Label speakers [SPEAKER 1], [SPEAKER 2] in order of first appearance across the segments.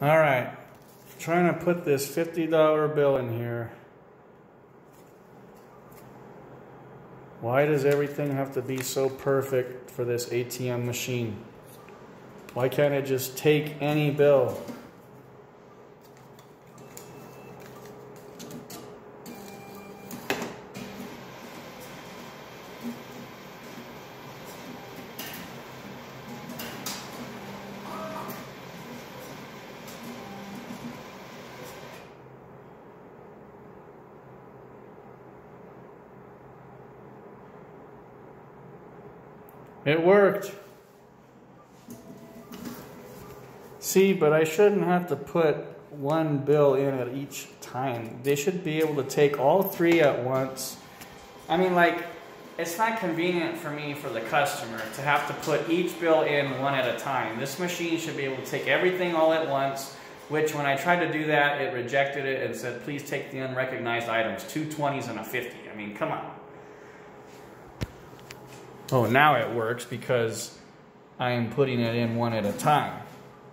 [SPEAKER 1] All right, trying to put this $50 bill in here. Why does everything have to be so perfect for this ATM machine? Why can't it just take any bill? It worked. See, but I shouldn't have to put one bill in at each time. They should be able to take all three at once. I mean, like, it's not convenient for me, for the customer, to have to put each bill in one at a time. This machine should be able to take everything all at once, which when I tried to do that, it rejected it and said, please take the unrecognized items, two 20s and a 50. I mean, come on. Oh, now it works because I am putting it in one at a time.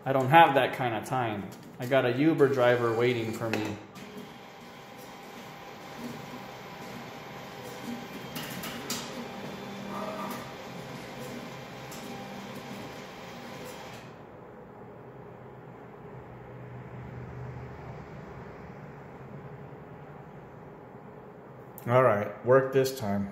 [SPEAKER 1] I don't have that kind of time. I got a Uber driver waiting for me. All right, work this time.